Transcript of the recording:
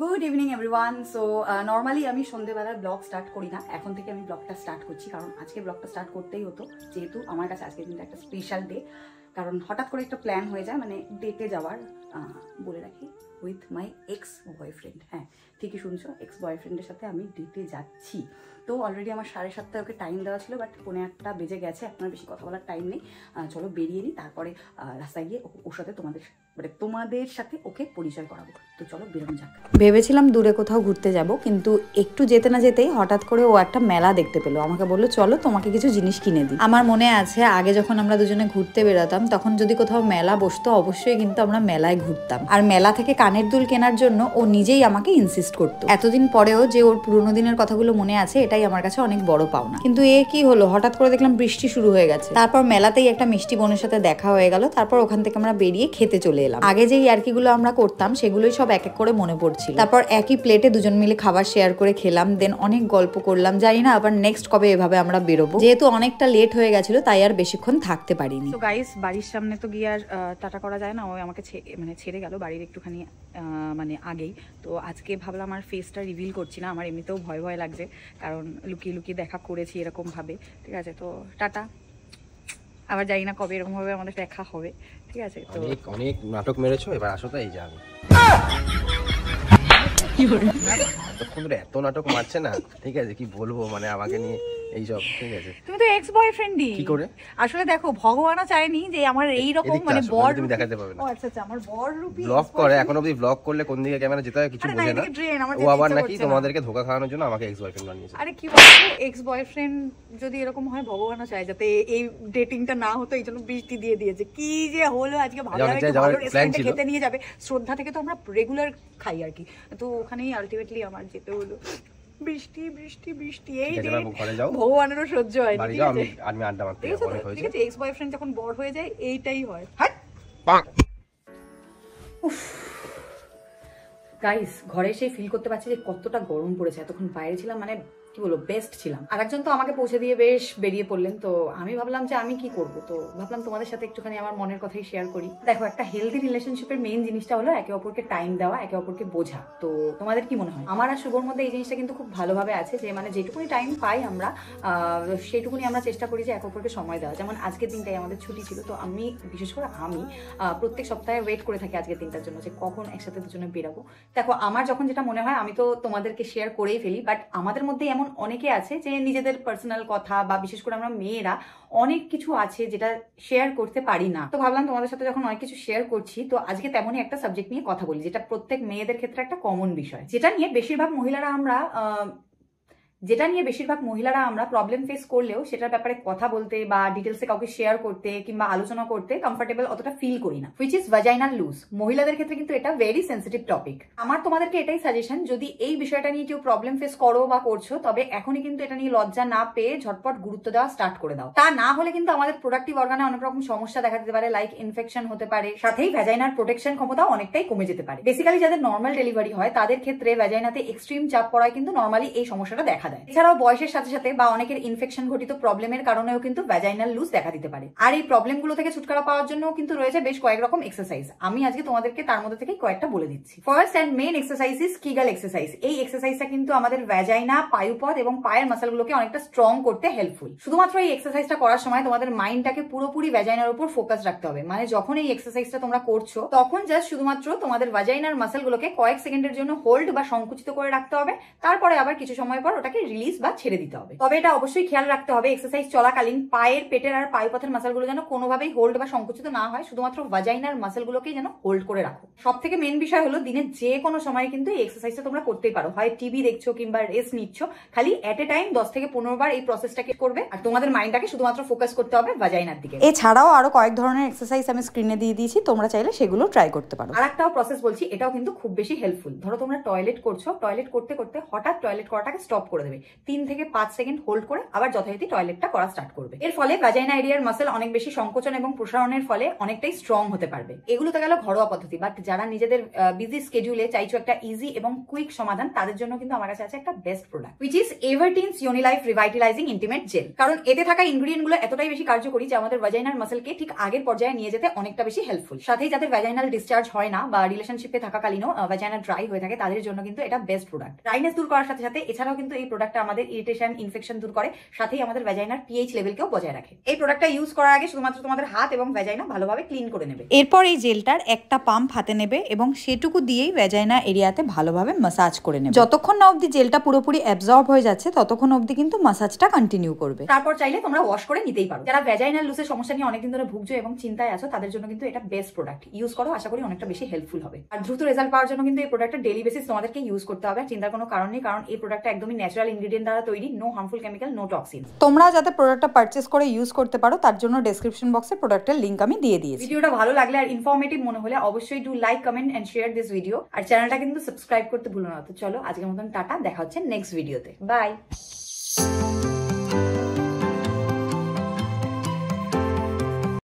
Good evening everyone so normally আমি সন্ধেবেলার blog start করি না। এখন থেকে আমি ব্লগটা স্টার্ট করছি, কারণ আজকে ব্লগটা স্টার্ট করতেই হতো। যেহেতু আমার কাছে আজকে কিন্তু একটা স্পেশাল ডে কারণ হঠাৎ করে একটা প্ল্যান হয়ে যায় মানে ডেটে যাওয়ার বলে রাখি। উইথ মাই এক্স বয়ফ্রেন্ড হ্যাঁ ঠিকই শুনছো এক্স বয়ফ্রেন্ডের সাথে আমি ডেটে যাচ্ছি। তো অলরেডি আমার সাড়ে সাতটায় ওকে টাইম দেওয়া ছিল বাট পনেরো একটা বেজে গেছে, আপনার বেশি কথা বলার টাইম নেই। চলো বেরিয়ে নিই, তারপরে রাস্তায় গিয়ে ওর সাথে তোমাদের মানে তোমাদের সাথে ওকে পরিচয় করাবো। তো চলো বেরোনো যাক। ভেবেছিলাম দূরে কোথাও ঘুরতে যাব, কিন্তু একটু যেতে না যেতেই হঠাৎ করে ও একটা মেলা দেখতে পেল। আমাকে বলল, চলো, তোমাকে কিছু জিনিস কিনে দিই। আমার মনে আছে, আগে যখন আমরা দুজনে ঘুরতে বেরোতাম, তখন যদি কোথাও মেলা বসতো, অবশ্যই কিন্তু আমরা মেলায় ঘুরতাম। আর মেলা থেকে কানের দুল কেনার জন্য ও নিজেই আমাকে ইনসিস্ট করতো। এতদিন পরেও যে ওর পুরোনো দিনের কথাগুলো মনে আছে, এটাই আমার কাছে অনেক বড় পাওনা। কিন্তু এ কি হলো? হঠাৎ করে দেখলাম বৃষ্টি শুরু হয়ে গেছে। তারপর মেলাতেই একটা মিষ্টি বোনের সাথে দেখা হয়ে গেল। তারপর ওখান থেকে আমরা বেরিয়ে খেতে চলে এলাম। আগে যে ইয়ার্কিগুলো আমরা করতাম, সেগুলোই সব এক এক করে মনে পড়ছিল। তারপর একই প্লেটে দুজন মিলে খাবার শেয়ার করে খেলাম দেন অনেক গল্প করলাম। জানি না আবার নেক্সট কবে এভাবে আমরা বেরোবো। যেহেতু অনেকটা লেট হয়ে গেছিল, তাই আর বেশিক্ষণ থাকতে পারিনি। তো গাইস বাড়ির সামনে তো গিয়ে আর টাটা করা যায় না। ও আমাকে মানে ছেড়ে গেল। বাড়ির একটুখানি মানে আগেই। তো আজকে ভাবলাম আমার ফেসটা রিভিল করছি না আমার এমনিতেও ভয় ভয় লাগছে কারণ লুকিয়ে লুকিয়ে দেখা করেছি এরকম ভাবে ঠিক আছে? তো টাটা। আবার জানি না কবে এরকম ভাবে আমাদের দেখা হবে ঠিক আছে? তো অনেক অনেক নাটক মেরেছো এবার আসো তো এই যে আমি। এতক্ষণ ধরে এত নাটক মারছে না ঠিক আছে? কি বলব মানে আমাকে নিয়ে? এইসব ঠিক আছে। তুমি তো এক্স বয়ফ্রেন্ডই কি করে? আসলে দেখো ভগবানও চায়নি যে আমার এই রকম মানে বর তুমি দেখাতে পারবে না। ও আচ্ছা আচ্ছা আমার বর রূপী ব্লগ করে এখন অব্দি ব্লগ করলে কোন দিকে ক্যামেরা যেতে হয় কিছু বোঝে না। ও আবার নাকি তোমাদেরকে ধোকা খাওয়ানোর জন্য আমাকে এক্স বয়ফ্রেন্ড বানিয়েছে। আরে কি বলতো এক্স বয়ফ্রেন্ড যদি এরকম হয় ভগবানও চায় যাতে এই ডেটিংটা না হতো এই জন্য বৃষ্টি দিয়ে দিয়েছে। কি যে হলো আজকে ভাবলাম যাওয়ার ভালো রেস্টুরেন্টে। খেতে নিয়ে যাবে। শ্রদ্ধা থেকে তো আমরা রেগুলার খাই আর কি। তো ওখানেই আলটিমেটলি আমার যেতে হলো। বৃষ্টি বৃষ্টি বৃষ্টি। এই। ভগবানেরও সহ্য হয় বাড়ি ঠিক যাও আছে? আমি আমি আড্ডা মারতে ঠিক আছে এক্স বয়ফ্রেন্ড যখন বড় হয়ে যায় এইটাই হয়। উফ। গাইস ঘরে এসে ফিল করতে পারছি যে কতটা গরম পড়েছে। এতক্ষণ বাইরে ছিলাম মানে কি বলব বেস্ট ছিলাম। আর একজন তো আমাকে পৌঁছে দিয়ে বেশ বেরিয়ে পড়লেন, তো আমি ভাবলাম যে আমি কি করব? তো ভাবলাম তোমাদের সাথে একটুখানি আমার মনের কথাই শেয়ার করি। দেখো, একটা হেলদি রিলেশনশিপের মেইন জিনিসটা হলো একে অপরকে টাইম দেওয়া, একে অপরকে বোঝা। তো তোমাদের কি মনে হয়? আমার আর শুভর মধ্যে এই জিনিসটা কিন্তু খুব ভালোভাবে আছে যে মানে যেটুকুনি টাইম পাই আমরা সেইটুকুনি আমরা চেষ্টা করি যে একে অপরকে সময় দেওয়া। যেমন আজকের দিনটাই আমাদের ছুটি ছিল, তো আমি, বিশেষ করে আমি প্রত্যেক সপ্তাহে ওয়েট করে থাকি আজকের দিনটার জন্য যে কখন একসাথে দুজনে বেরাবো। দেখো, আমার যখন যেটা মনে হয়, আমি তো তোমাদেরকে শেয়ার করেই ফেলি বাট আমাদের মধ্যে এমন অনেকে আছে যে নিজেদের পার্সোনাল কথা বা বিশেষ করে আমরা মেয়েরা অনেক কিছু আছে যেটা শেয়ার করতে পারি না। তো ভাবলাম তোমাদের সাথে যখন অনেক কিছু শেয়ার করছি, তো আজকে তেমনই একটা সাবজেক্ট নিয়ে কথা বলি, যেটা প্রত্যেক মেয়েদের ক্ষেত্রে একটা কমন বিষয়। যেটা নিয়ে বেশিরভাগ মহিলারা আমরা যেটা নিয়ে বেশিরভাগ মহিলারা আমরা প্রবলেম ফেস করলেও সেটার ব্যাপারে কথা বলতে বা ডিটেলসে কাউকে শেয়ার করতে কিংবা আলোচনা করতে কমফর্টেবল অতটা ফিল করি না। হুইচ ইজ ভাজাইনাল লুজ মহিলাদের ক্ষেত্রে কিন্তু এটা ভেরি সেন্সিটিভ টপিক আমার তোমাদেরকে এটাই সাজেশন যদি এই বিষয়টা নিয়ে কেউ প্রবলেম ফেস করো বা করছ, তবে এখনই কিন্তু এটা নিয়ে লজ্জা না পেয়ে ঝটপট গুরুত্ব দেওয়া স্টার্ট করে দাও। তা না হলে কিন্তু আমাদের প্রোডাক্টিভ অর্গানে অনেক রকম সমস্যা দেখা দিতে পারে লাইক ইনফেকশন হতে পারে। সাথেই ভ্যাজাইনার প্রোটেকশন ক্ষমতা অনেকটাই কমে যেতে পারে। বেসিক্যালি যাদের নর্মাল ডেলিভারি হয়, তাদের ক্ষেত্রে ভ্যাজাইনাতে এক্সট্রিম চাপ পড়ায় কিন্তু নর্মালি এই সমস্যাটা দেখা দেয় এছাড়াও বয়সের সাথে সাথে বা অনেকের ইনফেকশন ঘটিত প্রবলেমের কারণেও কিন্তু ভ্যাজাইনাল লুজ দেখা দিতে পারে। আর এই প্রবলেমগুলো থেকে ছুটকারা পাওয়ার জন্য কিন্তু রয়েছে বেশ কয়েক রকম এক্সারসাইজ আমি আজকে তোমাদেরকে তার মধ্যে থেকে কয়েকটা বলে দিচ্ছি। First and main exercise is Kegel exercise এই এক্সারসাইজটা কিন্তু আমাদের ভ্যাজাইনা পায়ুপথ এবং পায়ের মাসলগুলোকে অনেকটা স্ট্রং করতে হেল্পফুল শুধুমাত্র এই এক্সারসাইজটা করার সময় তোমাদের মাইন্ডটাকে পুরোপুরি ভ্যাজাইনার উপর ফোকাস রাখতে হবে। মানে যখন এই এক্সারসাইজটা তোমরা করছ, তখন জাস্ট শুধুমাত্র তোমাদের ভ্যাজাইনার মাসলগুলোকে কয়েক সেকেন্ডের জন্য হোল্ড বা সংকুচিত করে রাখতে হবে। তারপরে আবার কিছু সময় পর ওটাকে রিলিজ বা ছেড়ে দিতে হবে। তবে এটা অবশ্যই খেয়াল রাখতে হবে এক্সারসাইজ চলাকালীন পায়ের পেটের আর পায়ুপথের মাসলগুলো যেন কোনোভাবেই হোল্ড বা সংকুচিত না হয় শুধুমাত্র ভাজাইনার মাসলগুলোকেই যেন হোল্ড করে রাখো। সব থেকে মেন বিষয় হলো দিনের যে কোনো সময় কিন্তু এই এক্সারসাইজটা তোমরা করতেই পারো। হয় টিভি দেখছ কিংবা রেস্ট নিচ্ছ খালি এট এ টাইম দশ থেকে পনেরো বার এই প্রসেসটাকে করবে আর তোমাদের মাইন্ডটাকে শুধুমাত্র ফোকাস করতে হবে ভাজাইনার দিকে। এছাড়াও আরও কয়েক ধরনের এক্সারসাইজ আমি স্ক্রিনে দিয়ে দিয়েছি তোমরা চাইলে সেগুলো ট্রাই করতে পারো। আর একটাও প্রসেস বলছি এটাও কিন্তু খুব বেশি হেল্পফুল ধরো তোমরা টয়লেট করছ টয়লেট করতে করতে হঠাৎ টয়লেট করাটাকে স্টপ করে দেবে। তিন থেকে পাঁচ সেকেন্ড হোল্ড করে আবার যথারীতি টয়লেটটা করা স্টার্ট করবে। এর ফলে ভ্যাজাইনা এরিয়ার মাসেল অনেক বেশি সংকোচন এবং প্রসারণের ফলে অনেকটাই স্ট্রং হতে পারবে। এগুলো তো গেল ঘরোয়া পদ্ধতি বাট যারা নিজেদের বিজি স্কেডিউলে চাইছো একটা ইজি এবং কুইক সমাধান, তাদের জন্য কিন্তু আমার কাছে আছে একটা best product which is Everteen's Unilife revitalising intimate gel কারণ এতে থাকা ইনগ্রিডিয়েন্টগুলো এতটাই বেশি কার্যকরী যে আমাদের ভ্যাজাইনাল মাসেলকে ঠিক আগের পর্যায়ে নিয়ে যেতে অনেকটা বেশি হেল্পফুল সাথেই যাদের ভ্যাজাইনাল ডিসচার্জ হয় না বা রিলেশনশিপে থাকাকালীনও ভ্যাজাইনাল ড্রাই হয়ে থাকে, তাদের জন্য কিন্তু এটা বেস্ট প্রোডাক্ট ড্রাইনেস দূর করার সাথে সাথে এছাড়াও কিন্তু এই প্রোডাক্টটা আমাদের ইরিটেশন ইনফেকশন দূর করে সাথেই আমাদের ভ্যাজাইনার পিএইচ লেভেলকেও বজায় রাখে। এই প্রোডাক্টটা ইউজ করার আগে শুধুমাত্র তোমাদের হাত এবং ভ্যাজাইনা ভালোভাবে ক্লিন করে নেবে। এরপর এই জেলটার একটা পাম্প হাতে নেবে এবং সেটুকু দিয়েই ভ্যাজাইনা এরিয়াতে ভালোভাবে মাসাজ করে নেবে। যতক্ষণ না অবধি জেলটা পুরোপুরি অ্যাবজর্ব হয়ে যাচ্ছে ততক্ষণ অবধি কিন্তু মাসাজটা কন্টিনিউ করবে। তারপর চাইলে তোমরা ওয়াশ করে নিতেই পারো। যারা ভ্যাজাইনাল লুসের সমস্যা নিয়ে অনেকদিন ধরে ভুগছো এবং চিন্তায় আছো তাদের জন্য কিন্তু এটা বেস্ট প্রোডাক্ট ইউজ করো আশা করি অনেকটা বেশি হেল্পফুল হবে। আর দ্রুত রেজাল্ট পাওয়ার জন্য কিন্তু এই প্রোডাক্টটা ডেলি বেসিস তোমাদেরকে ইউজ করতে হবে। চিন্তার কোনো কারণ নেই কারণ এই প্রোডাক্টটা একদমই ন্যাচারাল ইনগ্রিডিয়েন্ট দ্বারা তৈরি no harmful chemical no toxin তোমরা যাতে প্রোডাক্টটা পারচেস করে ইউজ করতে পারো তার জন্য ডেসক্রিপশন বক্সে প্রোডাক্টের লিঙ্ক আমি দিয়ে দিয়েছি। ভিডিওটা ভালো লাগলে আর ইনফরমেটিভ মনে হলে অবশ্যই do like comment and share this video আর চ্যানেলটা কিন্তু সাবস্ক্রাইব করতে ভুলো না। তো চলো আজকের মতন টাটা দেখা হচ্ছে নেক্সট ভিডিওতে বাই